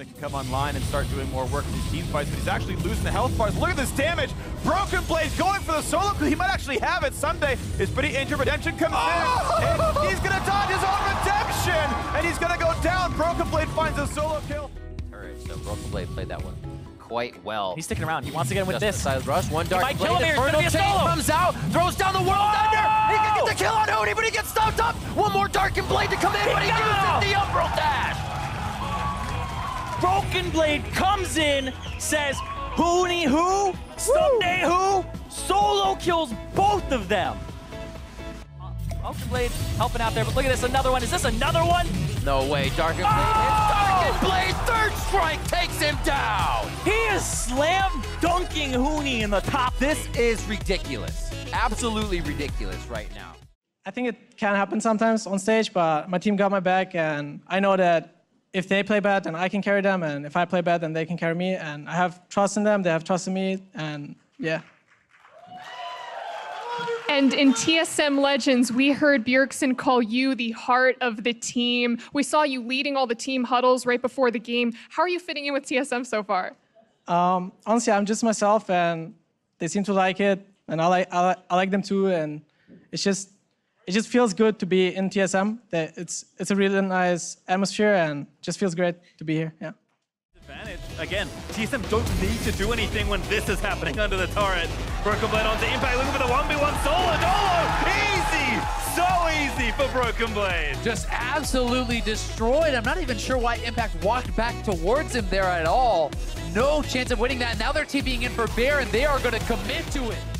him to come online and start doing more work in these team fights, but he's actually losing the health bars. Look at this damage! Broken Blade going for the solo, kill. he might actually have it. Someday is pretty injured. Redemption comes oh! in, and he's gonna dodge his own redemption, and he's gonna go down. Broken Blade finds a solo kill. Alright, so Broken Blade played that one quite well. He's sticking around. He wants to get in with Just this. rush, one dark might blade, kill him here. Infernal Chain comes out, throws down the World oh! Ender! He can get the kill on Huni, but he gets stopped up! One more Darkin Blade to come in, but he uses the Umbral Dash! Broken Blade comes in, says, Huni who? Someday who? Solo kills both of them. Uh, Broken Blade helping out there, but look at this, another one. Is this another one? No way, Darkin Blade oh! Darkin Blade, third strike takes him down! He is slam dunking Huni in the top. This is ridiculous. Absolutely ridiculous right now. I think it can happen sometimes on stage, but my team got my back, and I know that if they play bad, then I can carry them, and if I play bad, then they can carry me, and I have trust in them, they have trust in me, and yeah. And in TSM Legends, we heard Bjergsen call you the heart of the team. We saw you leading all the team huddles right before the game. How are you fitting in with TSM so far? Um, honestly, I'm just myself, and they seem to like it, and I like, I, I like them too, and it's just it just feels good to be in TSM. It's it's a really nice atmosphere and just feels great to be here. Yeah. Advantage. Again, TSM don't need to do anything when this is happening under the turret. Broken Blade onto Impact, looking for the 1v1 solo. Dolo! Easy! So easy for Broken Blade. Just absolutely destroyed. I'm not even sure why Impact walked back towards him there at all. No chance of winning that. Now they're TPing in for Bear, and they are going to commit to it.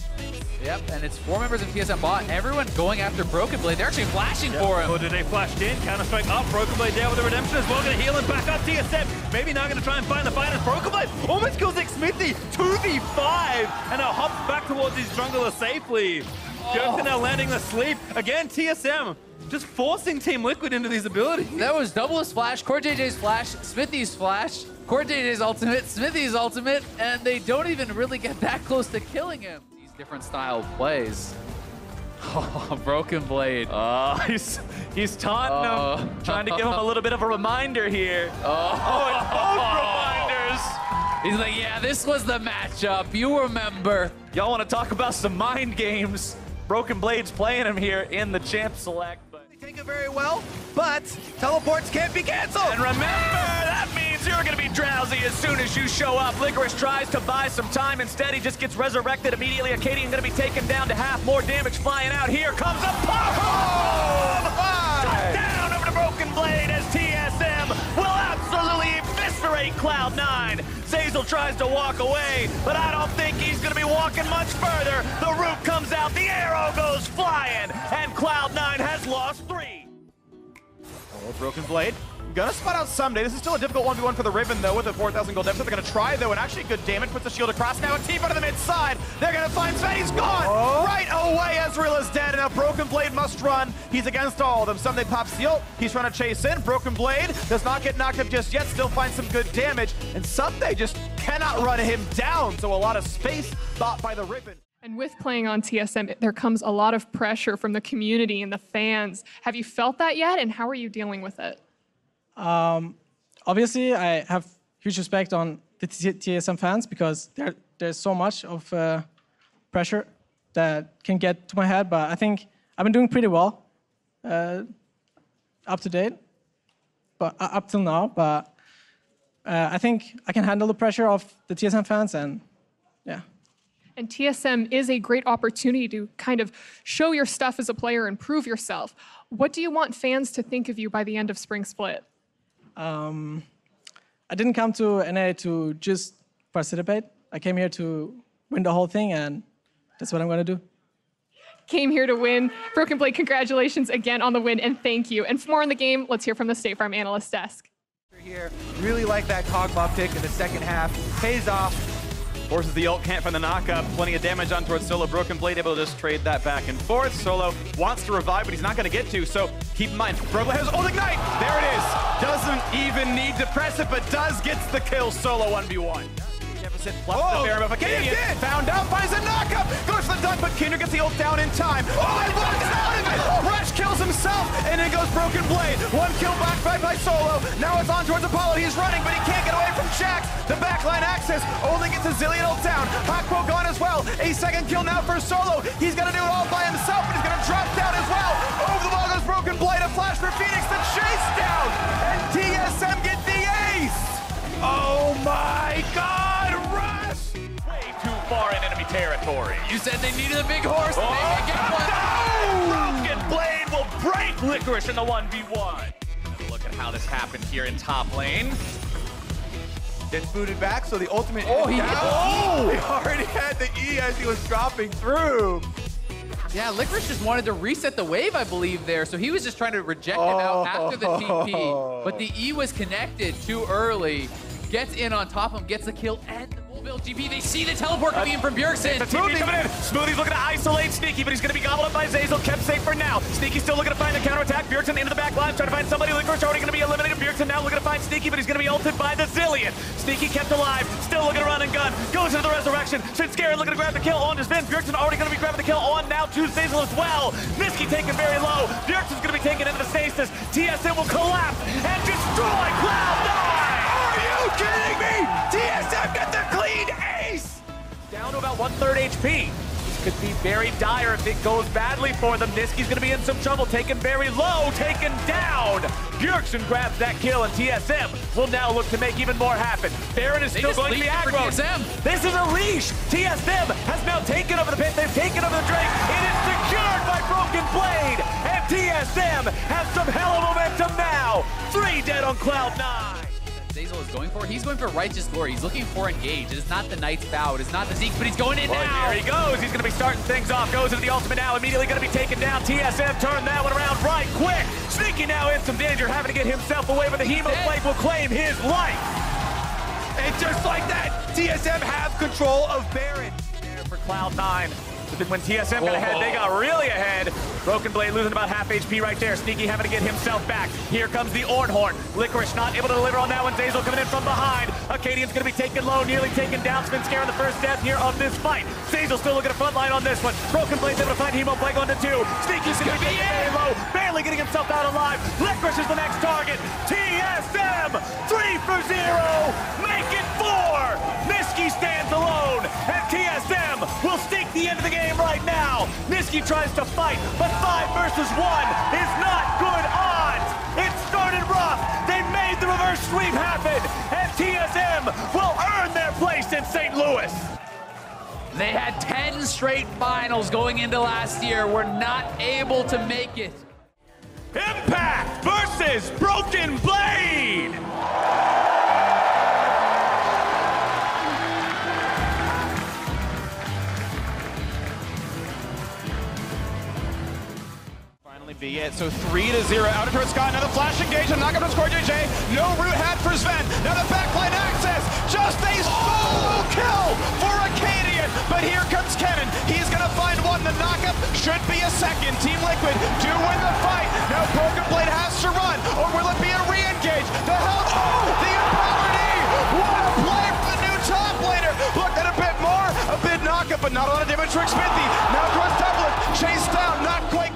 Yep, and it's four members of TSM bot. Everyone going after Broken Blade. They're actually flashing yep. for him. Oh, did they flashed in? Counter-strike up. Broken Blade down with the redemption as well. Going to heal him back up. TSM maybe now going to try and find the fighters. Broken Blade almost kills Nick Smithy. 2v5. And now hops back towards his jungler safely. Oh. now landing the sleep. Again, TSM just forcing Team Liquid into these abilities. That was double flash, CoreJJ's flash, Xmithy's flash, CoreJJ's ultimate, Xmithy's ultimate, and they don't even really get that close to killing him different style plays. Oh, broken blade. Uh, he's he's taunting uh, him, trying to give him a little bit of a reminder here. Oh, oh reminders. He's like, yeah, this was the matchup. You remember. Y'all want to talk about some mind games? Broken Blade's playing him here in the champ select. Very well, but teleports can't be canceled. And remember, that means you're going to be drowsy as soon as you show up. Licorice tries to buy some time. Instead, he just gets resurrected immediately. Akaadian going to be taken down to half. More damage flying out. Here comes a pop! Oh, down over the Broken Blade as TSM will absolutely eviscerate Cloud9. Zeyzal tries to walk away, but I don't think he's going to be walking much further. The root comes out, the arrow goes flying, and Cloud9 has lost three. Broken Blade Gonna spot out Someday. This is still a difficult 1v1 for the Riven, though, with a 4,000 gold deficit. They're gonna try, though, and actually good damage. Puts the shield across now. A team out of the mid side. They're gonna find Zven. He's gone! Oh. Right away, Ezreal is dead, and now Broken Blade must run. He's against all of them. Someday pops the ult. He's trying to chase in. Broken Blade does not get knocked up just yet. Still finds some good damage. And Someday just cannot run him down. So a lot of space thought by the Riven. And with playing on TSM, there comes a lot of pressure from the community and the fans. Have you felt that yet, and how are you dealing with it? Um, obviously, I have huge respect on the TSM fans because there, there's so much of uh, pressure that can get to my head. But I think I've been doing pretty well uh, up to date, but uh, up till now. But uh, I think I can handle the pressure of the TSM fans, and yeah. And TSM is a great opportunity to kind of show your stuff as a player and prove yourself. What do you want fans to think of you by the end of Spring Split? Um, I didn't come to NA to just participate. I came here to win the whole thing, and that's what I'm going to do. Came here to win. Broken Blade, congratulations again on the win, and thank you. And for more on the game, let's hear from the State Farm Analyst Desk. Here, really like that Kog'Maw pick in the second half. Pays off. Forces the ult, can't find the knockup. Plenty of damage on towards Solo. Broken Blade able to just trade that back and forth. Solo wants to revive, but he's not going to get to, so keep in mind. Broken has ult ignite! There it is! Doesn't even need to press it, but does gets the kill. Solo 1v1. Deficit plus oh, the Baron Akaadian found out, finds a knockup, goes for the dunk, but Kinder gets the ult down in time. Oh, oh and walks out of it! Rush kills himself, and it goes Broken Blade. One kill back by, by Solo. Now it's on towards Apollo. He's running, but he can't get away from Jax. The backline access only gets a Zilean ult down. Hakuho gone as well. A second kill now for Solo. He's gonna do it all by himself, but he's gonna drop down as well. Over the ball goes Broken Blade. A flash for Fenix. The chase down. And TSM get the ace. Oh my god, territory. You said they needed a big horse. and they oh, get one. Oh, Broken Blade will break Licorice in the 1v1. Look at how this happened here in top lane. Gets booted back, so the ultimate Oh, is he- down. oh! He already had the E as he was dropping through. Yeah, Licorice just wanted to reset the wave, I believe, there. So he was just trying to reject him out oh. after the TP. But the E was connected too early. Gets in on top of him, gets the kill, and the Bullville GP. They see the teleport uh, coming in from Bjergsen. The TP coming in. Smoothie's looking to isolate Sneaky, but he's going to be gobbled up by Zeyzal. Kept safe for now. Sneaky still looking to find the counterattack. Bjergsen into the back line, trying to find somebody. Licorice already going to be eliminated. Bjergsen now looking to find Sneaky, but he's going to be ulted by the Zilean. Sneaky kept alive, still looking to run and gun. Goes into the resurrection. Svenskeren looking to grab the kill on his Vin. Bjergsen already going to be grabbing the kill on now to Zeyzal as well. Nisqy taken very low. Bjergsen's going to be taken into the stasis. TSM will collapse and destroy Cloud9! About one-third HP. This could be very dire if it goes badly for them. Nisqy's gonna be in some trouble, taken very low, taken down. Bjergsen grabs that kill, and TSM will now look to make even more happen. Baron is They still going to be aggro. This is a leash. TSM has now taken over the pit. They've taken over the Drake. It is secured by Broken Blade, and TSM has some hell of momentum now. Three dead on Cloud9. Going for. He's going for Righteous Glory. He's looking for Engage. It is not the Knight's Vow. It is not the Zeke, but he's going in Well, now. there he goes. He's going to be starting things off. Goes into the ultimate now. Immediately going to be taken down. TSM turned that one around right quick. Sneaky now in some danger, having to get himself away, but the Hemo. Blade will claim his life. And just like that, TSM have control of Baron. There for Cloud9. But then when TSM got ahead, they got really ahead. Broken Blade losing about half HP right there. Sneaky having to get himself back. Here comes the Ornhorn. Licorice not able to deliver on that one. Zeyzal coming in from behind. Akaadian's going to be taken low, nearly taken down. Spin scare on the first death here of this fight. Zeyzal still looking at front line on this one. Broken Blade's able to find Hemo Blade going to two. Sneaky's going to be taken very low, barely getting himself out alive. Licorice is the next will stake the end of the game right now. Nisqy tries to fight, but five versus one is not good odds. It started rough. They made the reverse sweep happen, and TSM will earn their place in St. Louis. They had 10 straight finals going into last year. Were not able to make it. Impact versus Broken Blade. Finally be it. So three to zero out of towards Scott. Another flash engage and knockup from score JJ. No root hat for Zven. Now the backline access. Just a solo kill for Akaadian. But here comes Kennen. He's gonna find one. The knockup should be a second. Team Liquid do win the fight. Now Broken Blade has to run. Or will it be a re-engage? The health. Oh, the improperty. What a play for the new top laner. Look at a bit more. A bit knockup, but not a lot of damage for Xmithy. Now across Doublelift. Chased down. Not quite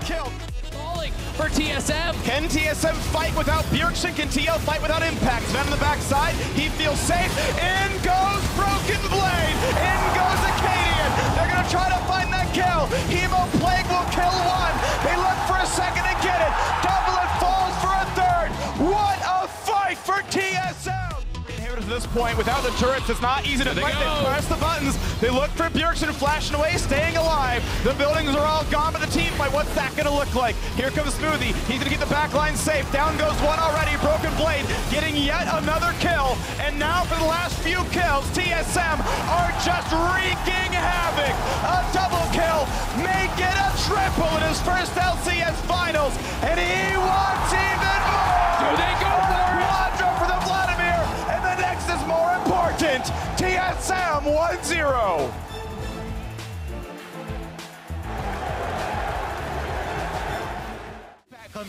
for TSM. Can TSM fight without Bjergsen? Can TL fight without Impact? Zven on the backside, he feels safe. In goes Broken Blade. In goes Akaadian. They're gonna try to find that kill. Hemo Plague will kill one. They look for a second to get it. Doublelift falls for a third. What a fight for TSM! Inhibitors at this point, without the turrets, it's not easy to fight. go. They press the buttons. They look for Bjergsen flashing away, staying alive. The buildings are all gone, but the fight, what's that gonna look like? Here comes Smoothie. He's gonna get the back line safe. Down goes one already. Broken Blade getting yet another kill. And now for the last few kills, TSM are just wreaking havoc. A double kill, make it a triple in his first LCS finals. And he wants even more. Do they go for it? Quadra for the Vladimir, and the next is more important. TSM 1-0.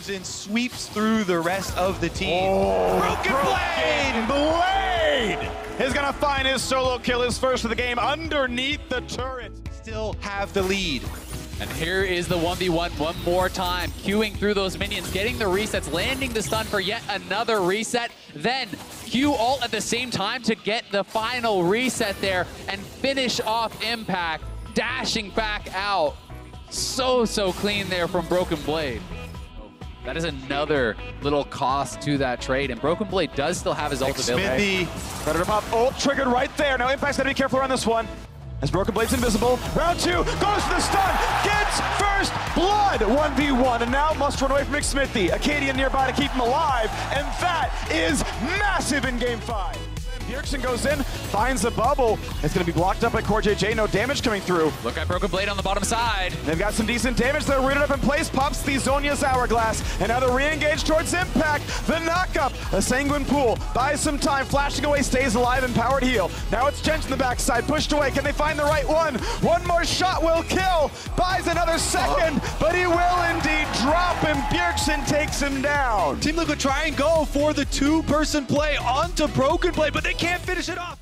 Comes in, sweeps through the rest of the team. Oh, broken Blade! Blade is gonna find his solo kill, his first of the game, underneath the turret. Still have the lead. And here is the 1v1 one more time, queuing through those minions, getting the resets, landing the stun for yet another reset. Then Q ult at the same time to get the final reset there and finish off Impact, dashing back out. So, so clean there from Broken Blade. That is another little cost to that trade, and Broken Blade does still have his ult available. Xmithy, Predator Pop ult triggered right there. Now Impact's gotta be careful around this one. As Broken Blade's invisible. Round two, goes to the stun, gets first blood, 1v1, and now must run away from McSmithy. Akaadian nearby to keep him alive, and that is massive in game five. Bjergsen goes in, finds the bubble. It's going to be blocked up by CoreJJ. No damage coming through. Look at Broken Blade on the bottom side. They've got some decent damage. They're rooted up in place. Pops the Zhonya's Hourglass. And now they're re-engaged towards Impact. The knockup. A Sanguine Pool. Buys some time. Flashing away. Stays alive. Empowered heal. Now it's Jensen in the backside. Pushed away. Can they find the right one? One more shot will kill. Buys another second. But he will indeed drop him. Bjergsen takes him down. Team Liquid try and go for the two-person play onto Broken Blade, but they can't finish it off.